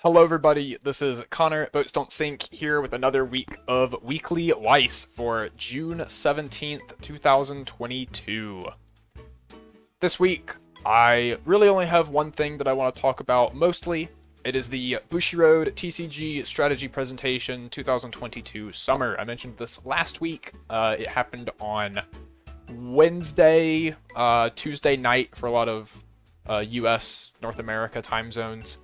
Hello everybody, this is Connor at Boats Don't Sink here with another week of Weekly Weiss for June 17th, 2022. This week, I really only have one thing that I want to talk about mostly. It is the Bushiroad TCG Strategy Presentation 2022 Summer. I mentioned this last week. Uh, it happened on Wednesday, uh, Tuesday night for a lot of uh, US, North America time zones.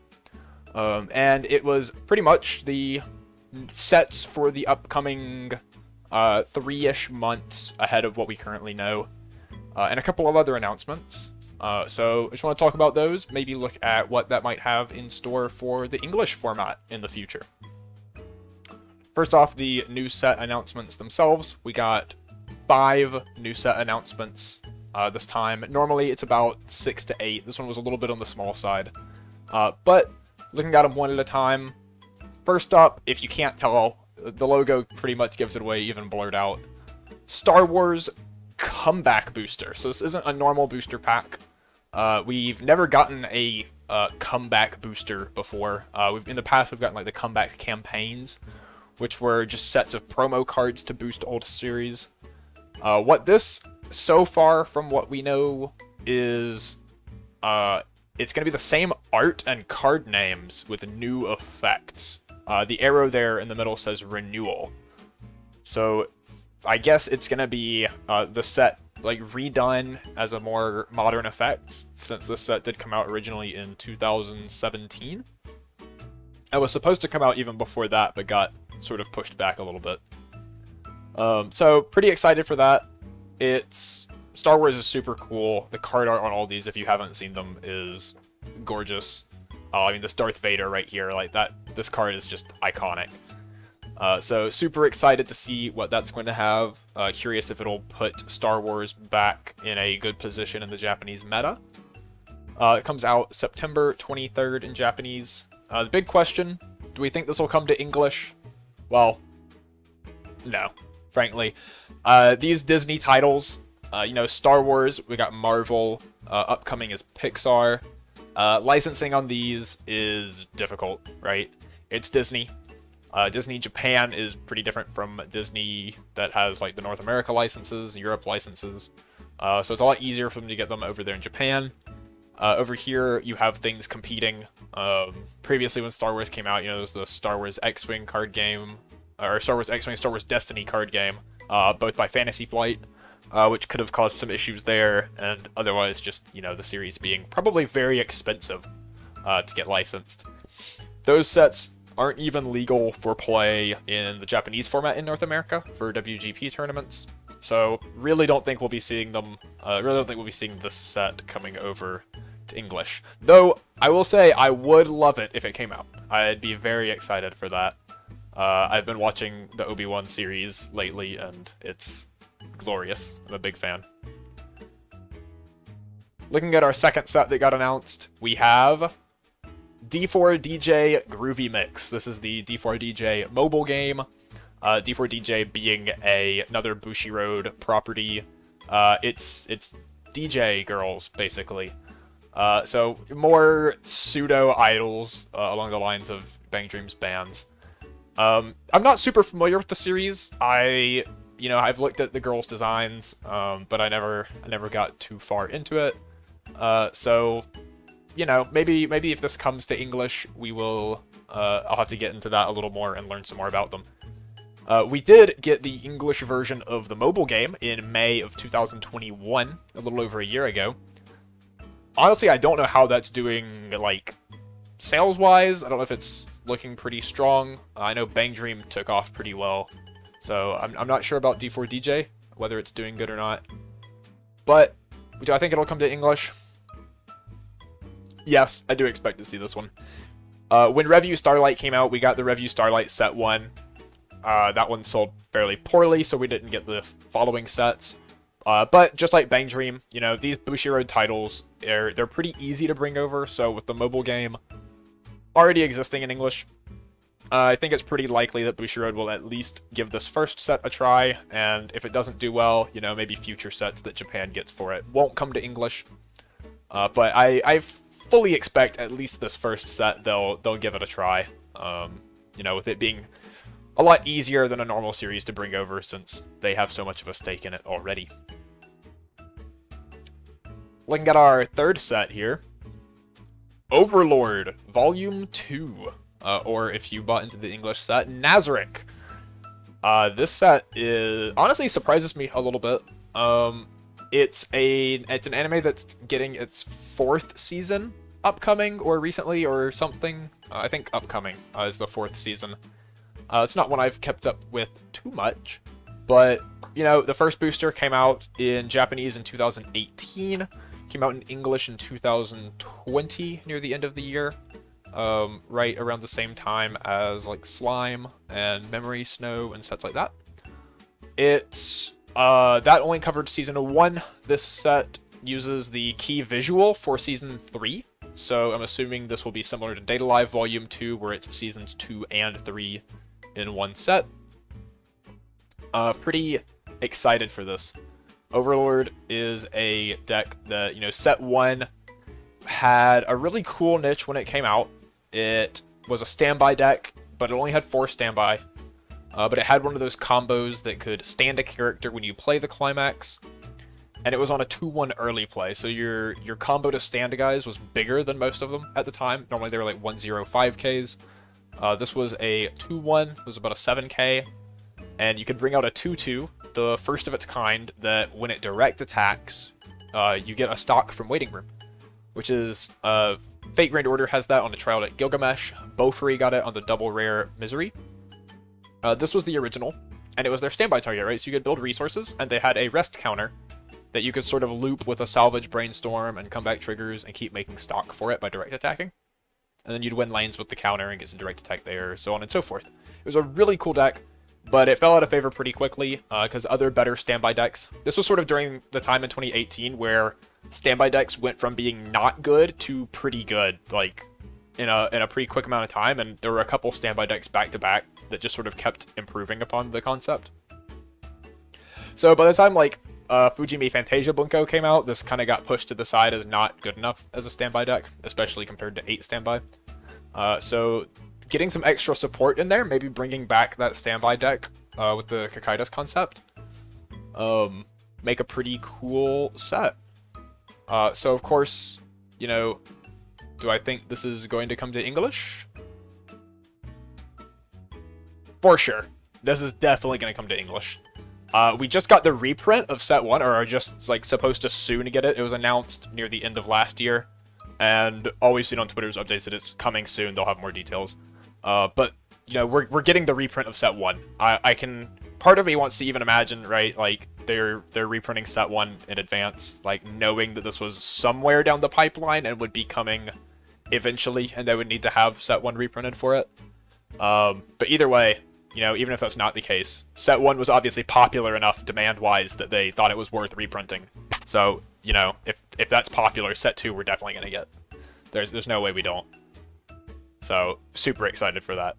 Um, and it was pretty much the sets for the upcoming uh, three-ish months ahead of what we currently know, uh, and a couple of other announcements. Uh, so I just want to talk about those, maybe look at what that might have in store for the English format in the future. First off, the new set announcements themselves. We got five new set announcements uh, this time. Normally it's about six to eight. This one was a little bit on the small side. Uh, but looking at them one at a time. First up, if you can't tell, the logo pretty much gives it away, even blurred out. Star Wars Comeback Booster. So this isn't a normal booster pack. Uh, we've never gotten a uh, comeback booster before. Uh, in the past we've gotten like the comeback campaigns, which were just sets of promo cards to boost old series. Uh, what this so far, from what we know, is uh, it's going to be the same art and card names with new effects. Uh, the arrow there in the middle says renewal. So I guess it's going to be uh, the set like redone as a more modern effect since this set did come out originally in 2017. It was supposed to come out even before that, but got sort of pushed back a little bit. Um, so pretty excited for that. It's Star Wars is super cool. The card art on all these, if you haven't seen them, is gorgeous. Uh, I mean, this Darth Vader right here, like that. This card is just iconic. Uh, so super excited to see what that's going to have. Uh, curious if it'll put Star Wars back in a good position in the Japanese meta. Uh, it comes out September 23rd in Japanese. Uh, the big question, do we think this will come to English? Well, no, frankly. Uh, these Disney titles uh, you know, Star Wars, we got Marvel, uh, upcoming is Pixar. Uh, licensing on these is difficult, right? It's Disney. Uh, Disney Japan is pretty different from Disney that has like the North America licenses, Europe licenses. Uh, so it's a lot easier for them to get them over there in Japan. Uh, over here, you have things competing. Um, previously, when Star Wars came out, you know, there was the Star Wars X-Wing card game, or Star Wars X-Wing, Star Wars Destiny card game, both by Fantasy Flight uh, which could have caused some issues there, and otherwise just, you know, the series being probably very expensive uh, to get licensed. Those sets aren't even legal for play in the Japanese format in North America for WGP tournaments, so really don't think we'll be seeing them, uh, really don't think we'll be seeing this set coming over to English. Though, I will say, I would love it if it came out. I'd be very excited for that. Uh, I've been watching the Obi-Wan series lately, and it's glorious. I'm a big fan. Looking at our second set that got announced, we have D4DJ Groovy Mix. This is the D4DJ mobile game. Uh, D4DJ being a another Bushiroad property. Uh, it's it's DJ girls basically. Uh, so more pseudo idols uh, along the lines of Bang Dreams bands. Um, I'm not super familiar with the series. I you know, I've looked at the girls' designs, um, but I never, I never got too far into it. Uh, so, you know, maybe, maybe if this comes to English, we will, uh, I'll have to get into that a little more and learn some more about them. Uh, we did get the English version of the mobile game in May of 2021, a little over a year ago. Honestly, I don't know how that's doing, like, sales-wise. I don't know if it's looking pretty strong. I know Bang Dream took off pretty well. So I'm, I'm not sure about D4DJ, whether it's doing good or not. But do I think it'll come to English? Yes, I do expect to see this one. Uh, when Revue Starlight came out, we got the Revue Starlight set 1. Uh, that one sold fairly poorly, so we didn't get the following sets. Uh, but just like Bang Dream, you know, these Bushiroad titles, they're, they're pretty easy to bring over, so with the mobile game already existing in English, I think it's pretty likely that Bushiroad will at least give this first set a try, and if it doesn't do well, you know, maybe future sets that Japan gets for it won't come to English. Uh, but I, I fully expect at least this first set they'll they'll give it a try. Um, you know, with it being a lot easier than a normal series to bring over since they have so much of a stake in it already. Looking at our third set here, Overlord Volume 2, uh, or if you bought into the English set, Nazarick. Uh, this set is honestly surprises me a little bit. Um, it's a it's an anime that's getting its fourth season upcoming or recently or something. Uh, I think upcoming uh, is the fourth season. Uh, it's not one I've kept up with too much, but you know the first booster came out in Japanese in 2018, came out in English in 2020 near the end of the year, um, right around the same time as like Slime and Memory Snow and sets like that. It's uh, that only covered season one. This set uses the key visual for season three. So I'm assuming this will be similar to Date A Live Volume 2, where it's seasons 2 and 3 in one set. Uh, pretty excited for this. Overlord is a deck that, you know, set 1 had a really cool niche when it came out. It was a standby deck, but it only had 4 standby. Uh, but it had one of those combos that could stand a character when you play the climax, and it was on a 2-1 early play, so your your combo to stand a guys was bigger than most of them at the time. Normally they were like 105ks. Uh, this was a 2-1, it was about a 7k, and you could bring out a 2-2, the first of its kind, that when it direct attacks, uh, you get a stock from Waiting Room, which is, uh, Fate Grand Order has that on the Trial at Gilgamesh, Bofuri got it on the Double Rare Misery. Uh, this was the original, and it was their standby target, right? So you could build resources, and they had a rest counter that you could sort of loop with a salvage brainstorm and comeback triggers and keep making stock for it by direct attacking. And then you'd win lanes with the counter and get some direct attack there, so on and so forth. It was a really cool deck, but it fell out of favor pretty quickly because uh, other better standby decks. This was sort of during the time in 2018 where standby decks went from being not good to pretty good, like in a in a pretty quick amount of time, and there were a couple standby decks back to back that just sort of kept improving upon the concept. So by the time like uh, Fujimi Fantasia Bunko came out, this kind of got pushed to the side as not good enough as a standby deck, especially compared to 8 standby. Uh, so getting some extra support in there, maybe bringing back that standby deck uh, with the Kakaidas concept, um, make a pretty cool set. Uh, so of course, you know, do I think this is going to come to English? For sure. This is definitely going to come to English. Uh, we just got the reprint of set one, or are just like supposed to soon get it. It was announced near the end of last year, and all we've seen on Twitter's updates that it's coming soon. They'll have more details. Uh, but you know, we're we're getting the reprint of set one. I I can. Part of me wants to even imagine, right? Like they're they're reprinting set one in advance, like knowing that this was somewhere down the pipeline and would be coming eventually, and they would need to have set one reprinted for it. Um, but either way, you know, even if that's not the case. Set 1 was obviously popular enough demand-wise that they thought it was worth reprinting. So, you know, if, if that's popular, Set 2 we're definitely going to get. There's, there's no way we don't. So, super excited for that.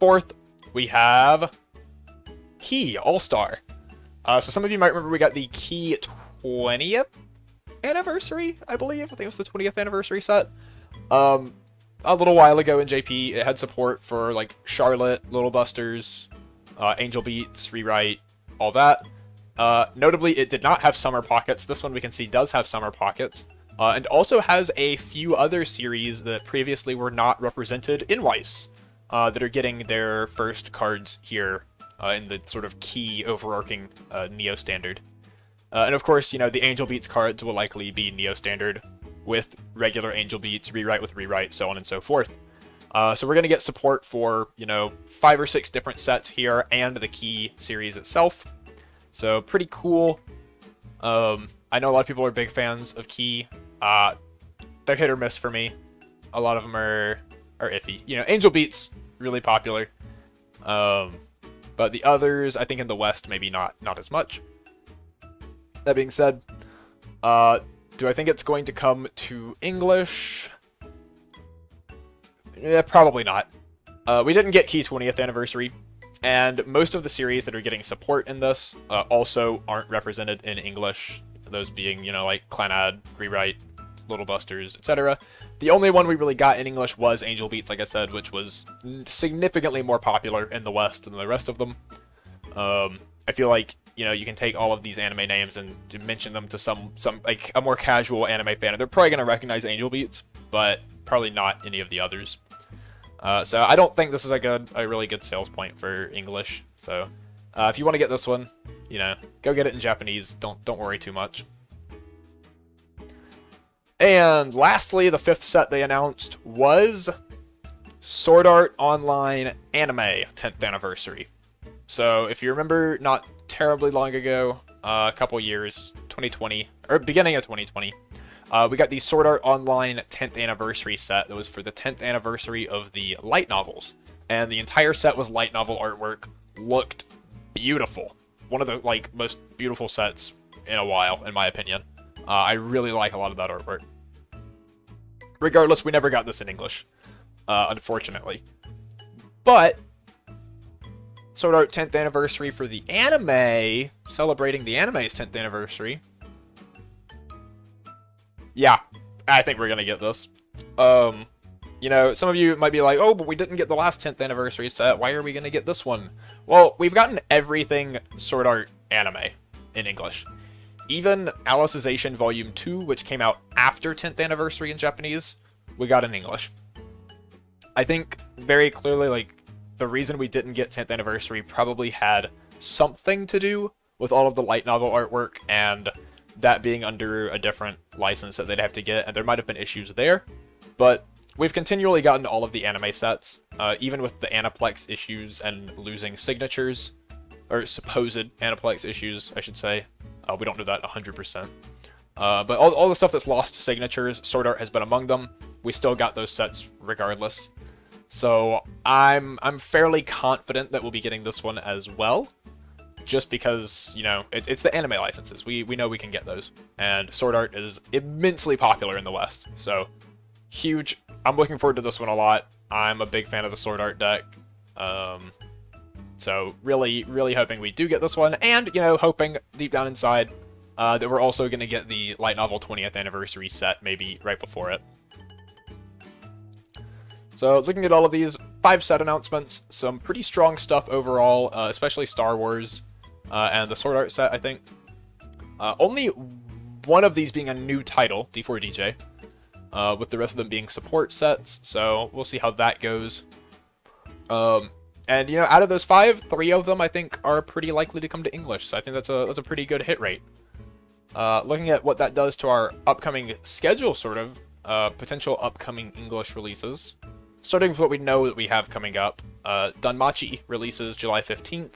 Fourth, we have Key All-Star. Uh, so some of you might remember we got the Key 20th anniversary, I believe. I think it was the 20th anniversary set. Um, a little while ago in JP, it had support for like Charlotte, Little Busters, uh, Angel Beats, Rewrite, all that. Uh, notably, it did not have summer pockets. This one we can see does have summer pockets. Uh, and also has a few other series that previously were not represented in Weiss uh, that are getting their first cards here uh, in the sort of key overarching uh, Neo Standard. and of course, you know, the Angel Beats cards will likely be Neo Standard, with regular Angel Beats, rewrite with rewrite, so on and so forth. Uh, so we're going to get support for, you know, five or six different sets here and the key series itself. So pretty cool. Um, I know a lot of people are big fans of key. Uh, they're hit or miss for me. A lot of them are, are iffy. You know, Angel Beats, really popular. Um, but the others, I think in the West, maybe not, not as much. That being said, uh, do I think it's going to come to English? Yeah, probably not. Uh, we didn't get Key 20th Anniversary, and most of the series that are getting support in this uh, also aren't represented in English. those being, you know, like Clannad, Rewrite, Little Busters, etc. The only one we really got in English was Angel Beats, like I said, which was significantly more popular in the West than the rest of them. Um, I feel like you know you can take all of these anime names and mention them to some some like a more casual anime fan, and they're probably gonna recognize Angel Beats, but probably not any of the others. Uh, so I don't think this is like a, a really good sales point for English. So uh, if you want to get this one, you know, go get it in Japanese. Don't don't worry too much. And lastly, the fifth set they announced was Sword Art Online Anime 10th Anniversary. So if you remember, not terribly long ago, uh, a couple years, 2020 or beginning of 2020, uh, we got the Sword Art Online 10th Anniversary set that was for the 10th anniversary of the light novels, and the entire set was light novel artwork. Looked beautiful. One of the like most beautiful sets in a while, in my opinion. Uh, I really like a lot of that artwork. Regardless, we never got this in English, uh, unfortunately. But Sword Art 10th anniversary for the anime, celebrating the anime's 10th anniversary. Yeah, I think we're gonna get this. Um, you know, some of you might be like, oh, but we didn't get the last 10th anniversary set. Why are we gonna get this one? Well, we've gotten everything Sword Art anime in English. Even Alicization Volume 2, which came out after 10th anniversary in Japanese, we got in English. I think very clearly, like, the reason we didn't get 10th anniversary probably had something to do with all of the light novel artwork and that being under a different license that they'd have to get, and there might have been issues there. But we've continually gotten all of the anime sets, uh, even with the Aniplex issues and losing signatures, or supposed Aniplex issues, I should say. Uh, we don't know that 100%. Uh, but all, all the stuff that's lost signatures, Sword Art has been among them. We still got those sets regardless. So I'm I'm fairly confident that we'll be getting this one as well just because you know it, it's the anime licenses. We we know we can get those, and Sword Art is immensely popular in the West. So huge. I'm looking forward to this one a lot. I'm a big fan of the Sword Art deck. Um, so really, really hoping we do get this one, and you know, hoping deep down inside uh, that we're also going to get the light novel 20th anniversary set, maybe right before it. So looking at all of these, five set announcements, some pretty strong stuff overall, uh, especially Star Wars uh, and the Sword Art set, I think. Uh, only one of these being a new title, D4DJ, uh, with the rest of them being support sets, so we'll see how that goes. Um, and, you know, out of those five, three of them I think are pretty likely to come to English, so I think that's a, that's a pretty good hit rate. Uh, looking at what that does to our upcoming schedule, sort of, uh, potential upcoming English releases. Starting with what we know that we have coming up, uh, Danmachi releases July 15th,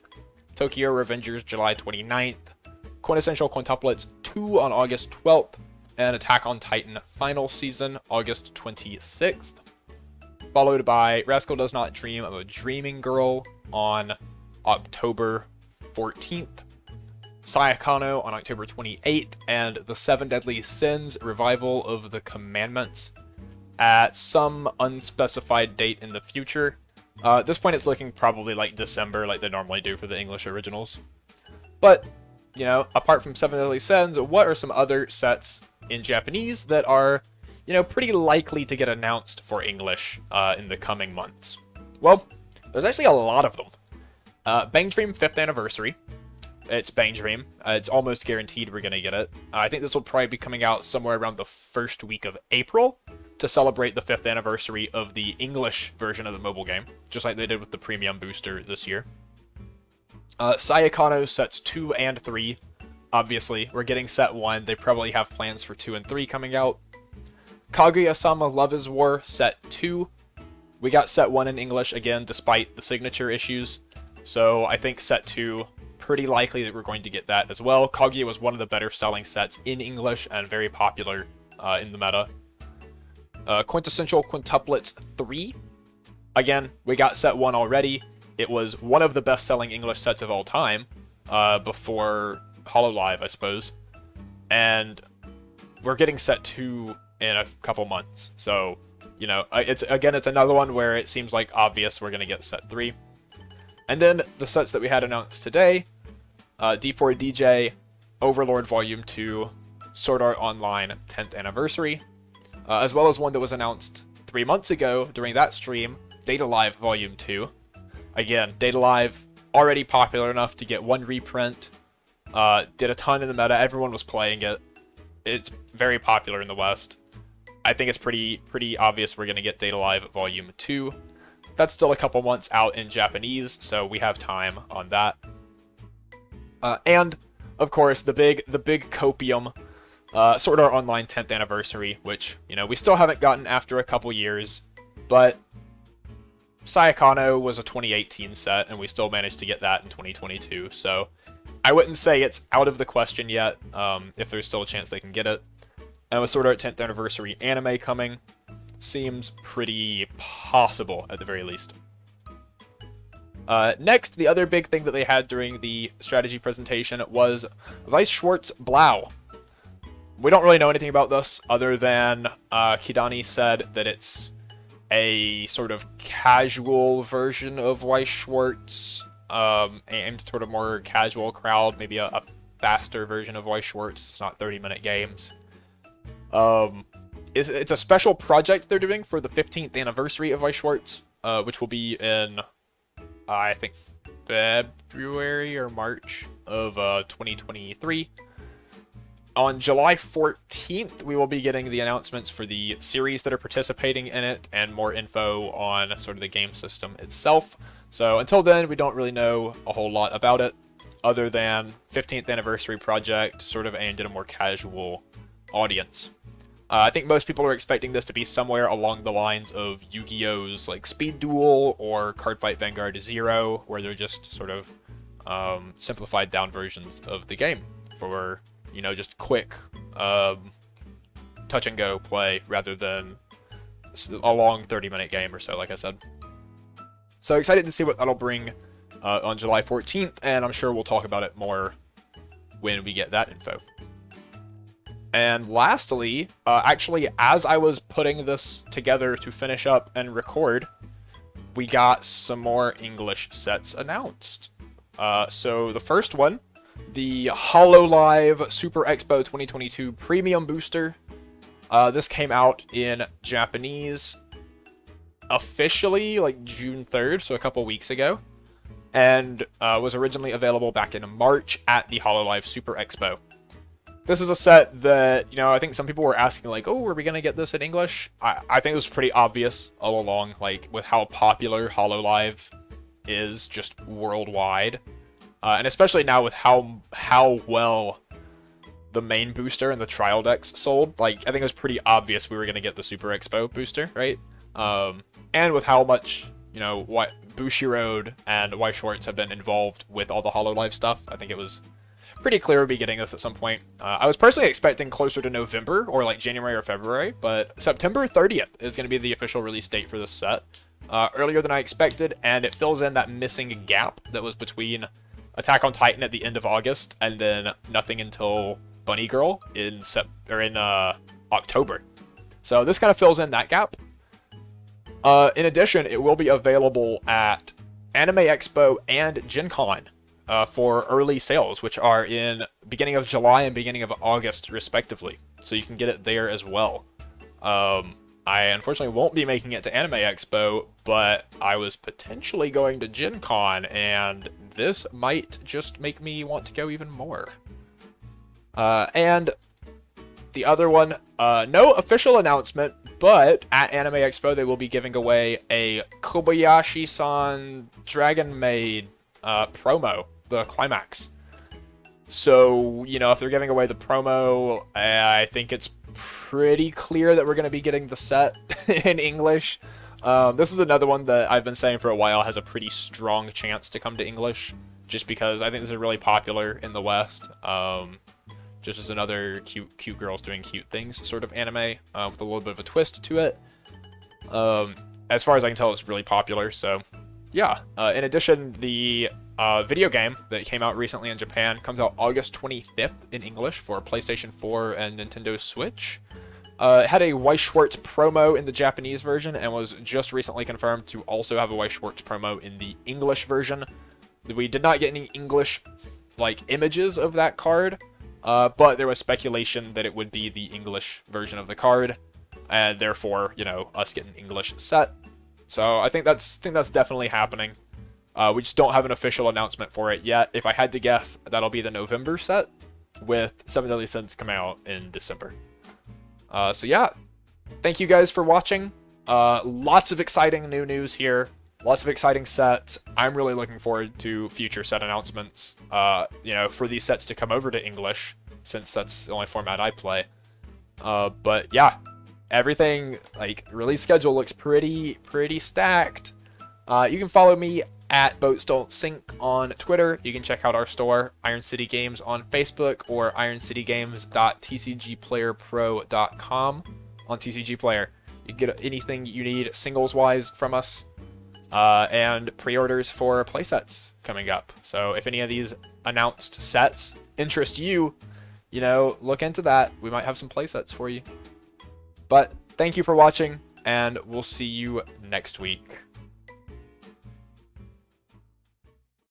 Tokyo Revengers July 29th, Quintessential Quintuplets 2 on August 12th, and Attack on Titan Final Season August 26th. Followed by Rascal Does Not Dream of a Dreaming Girl on October 14th, Saekano on October 28th, and The Seven Deadly Sins Revival of the Commandments at some unspecified date in the future. Uh, at this point, it's looking probably like December, like they normally do for the English originals. But, you know, apart from Seven Deadly Sins, what are some other sets in Japanese that are, you know, pretty likely to get announced for English uh, in the coming months? Well, there's actually a lot of them. Uh, Bang Dream 5th Anniversary. It's Bang Dream. Uh, it's almost guaranteed we're going to get it. I think this will probably be coming out somewhere around the first week of April to celebrate the fifth anniversary of the English version of the mobile game, just like they did with the premium booster this year. Uh, Saekano sets 2 and 3. Obviously, we're getting set 1. They probably have plans for 2 and 3 coming out. Kaguya-sama Love is War set 2. We got set 1 in English again, despite the signature issues. So I think set 2, pretty likely that we're going to get that as well. Kaguya was one of the better selling sets in English and very popular uh, in the meta. Uh, Quintessential Quintuplets 3. Again, we got set 1 already. It was one of the best-selling English sets of all time, uh, before Hololive, I suppose. And we're getting set 2 in a couple months. So, you know, it's again, it's another one where it seems like obvious we're going to get set 3. And then the sets that we had announced today, uh, D4DJ, Overlord Volume 2, Sword Art Online 10th anniversary, uh, as well as one that was announced three months ago during that stream, Date A Live Volume 2. Again, Date A Live already popular enough to get one reprint, uh, did a ton in the meta, everyone was playing it. It's very popular in the West. I think it's pretty pretty obvious we're going to get Date A Live Volume 2. That's still a couple months out in Japanese, so we have time on that. Uh, and of course, the big the big copium, uh, Sword Art Online 10th anniversary, which you know we still haven't gotten after a couple years, but Saekano was a 2018 set, and we still managed to get that in 2022. So I wouldn't say it's out of the question yet. Um, if there's still a chance they can get it, and with Sword Art 10th anniversary anime coming, seems pretty possible at the very least. Uh, next, the other big thing that they had during the strategy presentation was Weiss Schwarz Blau. We don't really know anything about this other than uh, Kidani said that it's a sort of casual version of Weiss Schwarz, um, aimed toward a more casual crowd, maybe a, a faster version of Weiss Schwarz. It's not 30 minute games. Um, it's, it's a special project they're doing for the 15th anniversary of Weiss Schwarz, uh, which will be in I think February or March of uh, 2023. On July 14th, we will be getting the announcements for the series that are participating in it and more info on sort of the game system itself. So until then, we don't really know a whole lot about it, other than 15th anniversary project, sort of aimed at a more casual audience. Uh, I think most people are expecting this to be somewhere along the lines of Yu-Gi-Oh's like Speed Duel or Cardfight Vanguard Zero, where they're just sort of um, simplified down versions of the game for you know just quick um, touch and go play rather than a long 30 minute game or so, like I said. So excited to see what that'll bring uh, on July 14th, and I'm sure we'll talk about it more when we get that info. And lastly, uh, actually, as I was putting this together to finish up and record, we got some more English sets announced. Uh, so the first one, the Hololive Super Expo 2022 Premium Booster. Uh, this came out in Japanese officially like June 3rd, so a couple weeks ago, and uh, was originally available back in March at the Hololive Super Expo. This is a set that, you know, I think some people were asking, like, oh, are we going to get this in English? I, I think it was pretty obvious all along, like, with how popular Hollow Hololive is just worldwide. Uh, and especially now with how how well the main booster and the trial decks sold, like, I think it was pretty obvious we were going to get the Super Expo booster, right? Um, and with how much, you know, what Bushiroad and Weiss Schwarz have been involved with all the Hollow Hololive stuff, I think it was pretty clear we'll be getting this at some point. Uh, I was personally expecting closer to November or like January or February, but September 30th is going to be the official release date for this set. Uh, earlier than I expected, and it fills in that missing gap that was between Attack on Titan at the end of August and then nothing until Bunny Girl in sep or in uh, October. So this kind of fills in that gap. Uh, in addition, it will be available at Anime Expo and Gen Con uh, for early sales, which are in beginning of July and beginning of August, respectively. So you can get it there as well. Um, I unfortunately won't be making it to Anime Expo, but I was potentially going to Gen Con, and this might just make me want to go even more. Uh, and the other one, uh, no official announcement, but at Anime Expo they will be giving away a Kobayashi-san Dragon Maid uh, promo the climax. So, you know, if they're giving away the promo, I think it's pretty clear that we're going to be getting the set in English. Um, this is another one that I've been saying for a while has a pretty strong chance to come to English, just because I think this is really popular in the West. Um, just as another cute, cute girls doing cute things sort of anime uh, with a little bit of a twist to it. Um, as far as I can tell, it's really popular. So, yeah. Uh, in addition, the uh, video game that came out recently in Japan comes out August 25th in English for PlayStation 4 and Nintendo Switch. Uh, it had a Weiss Schwarz promo in the Japanese version and was just recently confirmed to also have a Weiss Schwarz promo in the English version. We did not get any English like images of that card, uh, but there was speculation that it would be the English version of the card, and therefore, you know, us getting English set. So I think that's think that's definitely happening. Uh, we just don't have an official announcement for it yet. If I had to guess, that'll be the November set, with Seven Deadly Sins come out in December. Uh, so yeah, thank you guys for watching. Uh, lots of exciting new news here. Lots of exciting sets. I'm really looking forward to future set announcements. Uh, you know, for these sets to come over to English, since that's the only format I play. Uh, but yeah, everything like release schedule looks pretty pretty stacked. Uh, you can follow me at Boats Don't Sink on Twitter. You can check out our store, Iron City Games, on Facebook or ironcitygames.tcgplayerpro.com on TCG Player. You get anything you need singles wise from us, uh, and pre-orders for playsets coming up. So if any of these announced sets interest you, you know, look into that. We might have some playsets for you. But thank you for watching, and we'll see you next week.